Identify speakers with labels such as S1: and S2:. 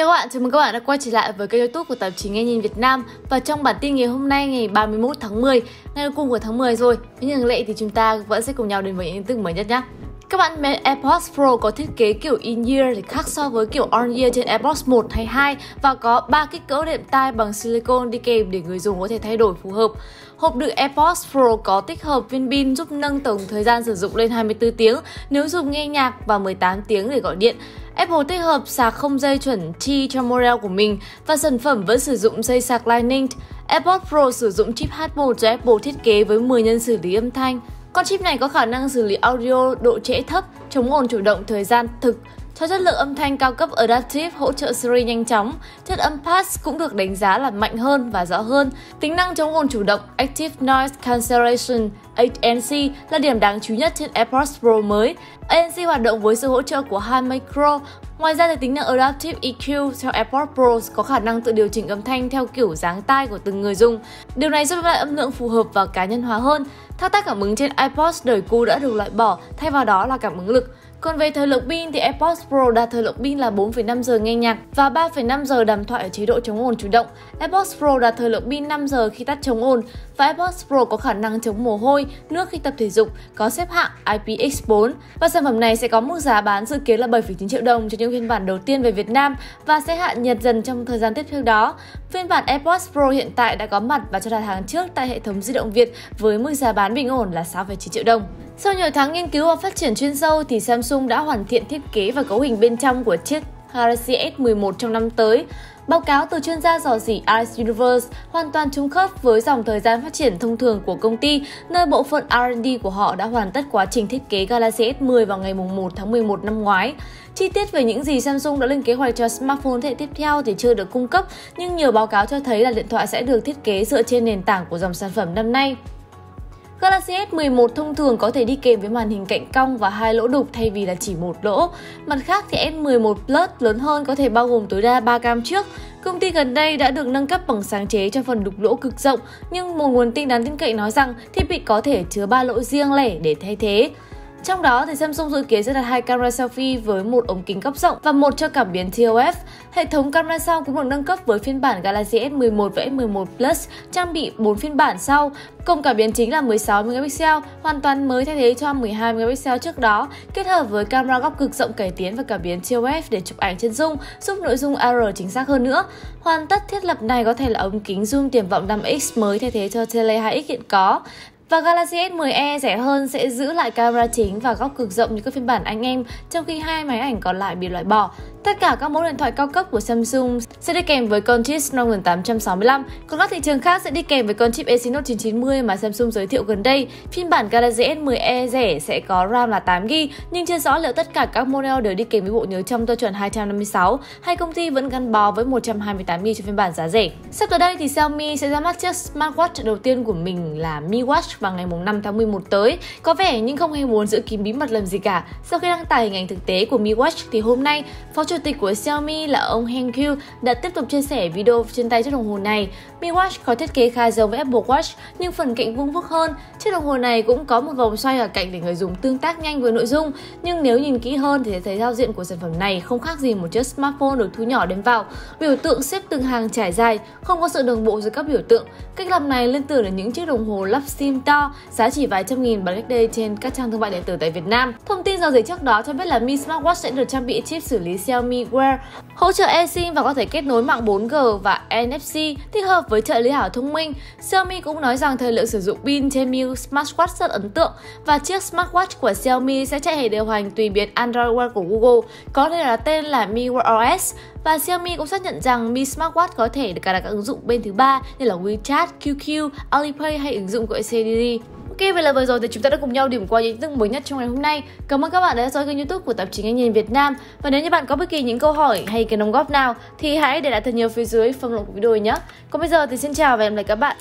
S1: Các bạn, chào mừng các bạn đã quay trở lại với kênh youtube của tạp chí Nghe Nhìn Việt Nam. Và trong bản tin ngày hôm nay ngày 31 tháng 10, ngày cuối cùng của tháng 10 rồi Với những lệ thì chúng ta vẫn sẽ cùng nhau đến với những tin tức mới nhất nhé các bạn biết AirPods Pro có thiết kế kiểu in-ear thì khác so với kiểu on-ear trên AirPods 1 hay 2 và có 3 kích cỡ đệm tai bằng silicone đi kèm để người dùng có thể thay đổi phù hợp. Hộp đựng AirPods Pro có tích hợp viên pin giúp nâng tổng thời gian sử dụng lên 24 tiếng nếu dùng nghe nhạc và 18 tiếng để gọi điện. Apple tích hợp sạc không dây chuẩn T cho model của mình và sản phẩm vẫn sử dụng dây sạc Lightning. AirPods Pro sử dụng chip H1 do Apple thiết kế với 10 nhân xử lý âm thanh. Con chip này có khả năng xử lý audio độ trễ thấp, chống ồn chủ động thời gian thực, cho chất lượng âm thanh cao cấp Adaptive hỗ trợ Siri nhanh chóng, chất âm Pass cũng được đánh giá là mạnh hơn và rõ hơn. Tính năng chống ồn chủ động Active Noise Cancellation ANC là điểm đáng chú nhất trên AirPods Pro mới. ANC hoạt động với sự hỗ trợ của hai micro. Ngoài ra thì tính năng Adaptive EQ theo AirPods Pro có khả năng tự điều chỉnh âm thanh theo kiểu dáng tai của từng người dùng. Điều này giúp lại âm lượng phù hợp và cá nhân hóa hơn. Thao tác cảm ứng trên iPod đời cũ đã được loại bỏ, thay vào đó là cảm ứng lực. Còn về thời lượng pin thì AirPods Pro đạt thời lượng pin là 4,5 giờ nghe nhạc và 3,5 giờ đàm thoại ở chế độ chống ồn chủ động. AirPods Pro đạt thời lượng pin 5 giờ khi tắt chống ồn và AirPods Pro có khả năng chống mồ hôi, nước khi tập thể dục, có xếp hạng IPX4 và sản phẩm này sẽ có mức giá bán dự kiến là 7,9 triệu đồng cho những phiên bản đầu tiên về Việt Nam và sẽ hạ nhiệt dần trong thời gian tiếp theo đó. Phiên bản AirPods Pro hiện tại đã có mặt và cho đặt hàng trước tại hệ thống di động Việt với mức giá bán bình ổn là 6,9 triệu đồng. Sau nhiều tháng nghiên cứu và phát triển chuyên sâu thì Samsung đã hoàn thiện thiết kế và cấu hình bên trong của chiếc Galaxy S11 trong năm tới. Báo cáo từ chuyên gia dò dỉ Ice Universe hoàn toàn trùng khớp với dòng thời gian phát triển thông thường của công ty, nơi bộ phận R&D của họ đã hoàn tất quá trình thiết kế Galaxy S10 vào ngày 1 tháng 11 năm ngoái. Chi tiết về những gì Samsung đã lên kế hoạch cho smartphone thế tiếp theo thì chưa được cung cấp, nhưng nhiều báo cáo cho thấy là điện thoại sẽ được thiết kế dựa trên nền tảng của dòng sản phẩm năm nay. Galaxy S11 thông thường có thể đi kèm với màn hình cạnh cong và hai lỗ đục thay vì là chỉ một lỗ. Mặt khác thì S11 Plus lớn hơn có thể bao gồm tối đa 3 cam trước. Công ty gần đây đã được nâng cấp bằng sáng chế cho phần đục lỗ cực rộng, nhưng một nguồn tin đáng tin cậy nói rằng thiết bị có thể chứa ba lỗ riêng lẻ để thay thế. Trong đó thì Samsung dự kiến sẽ đặt hai camera selfie với một ống kính góc rộng và một cho cảm biến TOF. Hệ thống camera sau cũng được nâng cấp với phiên bản Galaxy S11 và S11 Plus trang bị 4 phiên bản sau. cùng cảm biến chính là 16 megapixel, hoàn toàn mới thay thế cho 12 megapixel trước đó, kết hợp với camera góc cực rộng cải tiến và cảm biến TOF để chụp ảnh chân dung, giúp nội dung AR chính xác hơn nữa. Hoàn tất thiết lập này có thể là ống kính zoom tiềm vọng 5x mới thay thế cho Tele 2x hiện có. Và Galaxy S10e rẻ hơn sẽ giữ lại camera chính và góc cực rộng như các phiên bản anh em, trong khi hai máy ảnh còn lại bị loại bỏ. Tất cả các mẫu điện thoại cao cấp của Samsung sẽ đi kèm với con chip Snapdragon 865, còn các thị trường khác sẽ đi kèm với con chip Exynos 990 mà Samsung giới thiệu gần đây. Phiên bản Galaxy S10e rẻ sẽ có RAM là 8GB, nhưng chưa rõ liệu tất cả các model đều đi kèm với bộ nhớ trong tiêu chuẩn 256 hay công ty vẫn gắn bó với 128GB cho phiên bản giá rẻ. Sắp tới đây thì Xiaomi sẽ ra mắt chiếc smartwatch đầu tiên của mình là Mi Watch vào ngày 5 tháng 11 tới. Có vẻ nhưng không hề muốn giữ kín bí mật làm gì cả. Sau khi đăng tải hình ảnh thực tế của Mi Watch thì hôm nay, Phó Chủ tịch của Xiaomi là ông Heng Qiu đã tiếp tục chia sẻ video trên tay chiếc đồng hồ này. Mi Watch có thiết kế khá giống với Apple Watch nhưng phần cạnh vuông vức hơn. Chiếc đồng hồ này cũng có một vòng xoay ở cạnh để người dùng tương tác nhanh với nội dung. Nhưng nếu nhìn kỹ hơn thì thấy giao diện của sản phẩm này không khác gì một chiếc smartphone được thu nhỏ đem vào. Biểu tượng xếp từng hàng trải dài, không có sự đồng bộ giữa các biểu tượng. Cách làm này liên tưởng đến những chiếc đồng hồ lắp sim to, giá chỉ vài trăm nghìn bán cách đây trên các trang thương mại điện tử tại Việt Nam. Thông tin giao dịch trước đó cho biết là Mi Smartwatch sẽ được trang bị chip xử lý Xiaomi Wear, hỗ trợ eSIM và có thể kết nối mạng 4G và NFC, thích hợp với trợ lý ảo thông minh. Xiaomi cũng nói rằng thời lượng sử dụng pin trên Mi Smartwatch rất ấn tượng và chiếc smartwatch của Xiaomi sẽ chạy hệ điều hành tùy biến Android Wear của Google, có thể là tên là Mi Wear OS và Xiaomi cũng xác nhận rằng Mi Smartwatch có thể cài đặt các ứng dụng bên thứ ba như là WeChat, QQ, Alipay hay ứng dụng của CDD. Ok, vậy là vừa rồi thì chúng ta đã cùng nhau điểm qua những tin tức mới nhất trong ngày hôm nay. Cảm ơn các bạn đã theo dõi kênh youtube của tạp chí Anh Nhìn Việt Nam. Và nếu như bạn có bất kỳ những câu hỏi hay cái đóng góp nào thì hãy để lại thật nhiều phía dưới phần luận của video nhé. Còn bây giờ thì xin chào và hẹn gặp lại các bạn